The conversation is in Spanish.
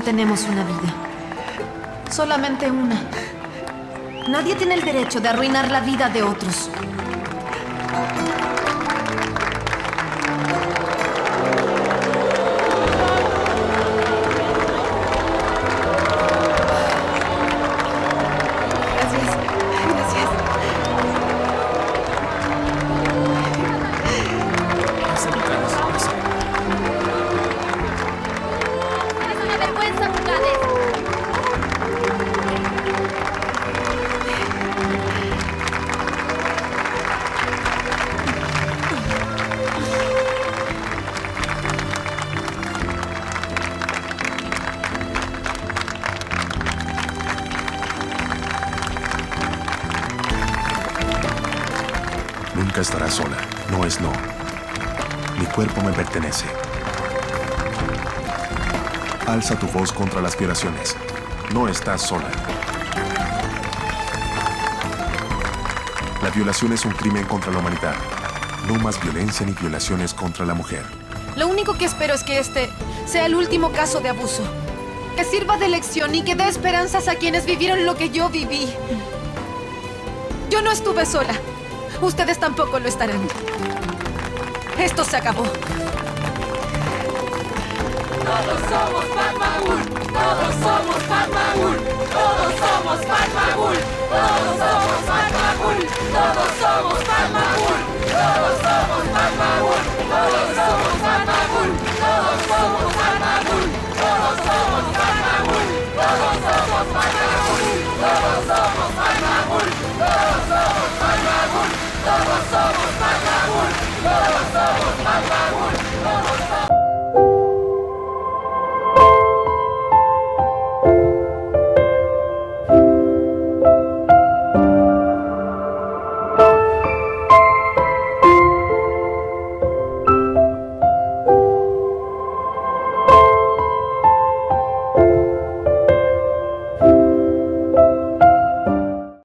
tenemos una vida. Solamente una. Nadie tiene el derecho de arruinar la vida de otros. Nunca estarás sola. No es no. Mi cuerpo me pertenece. Alza tu voz contra las violaciones. No estás sola. La violación es un crimen contra la humanidad. No más violencia ni violaciones contra la mujer. Lo único que espero es que este sea el último caso de abuso. Que sirva de lección y que dé esperanzas a quienes vivieron lo que yo viví. Yo no estuve sola. Ustedes tampoco lo estarán. Esto se acabó. Todos somos Batman. Todos somos Batman. Todos somos Batman.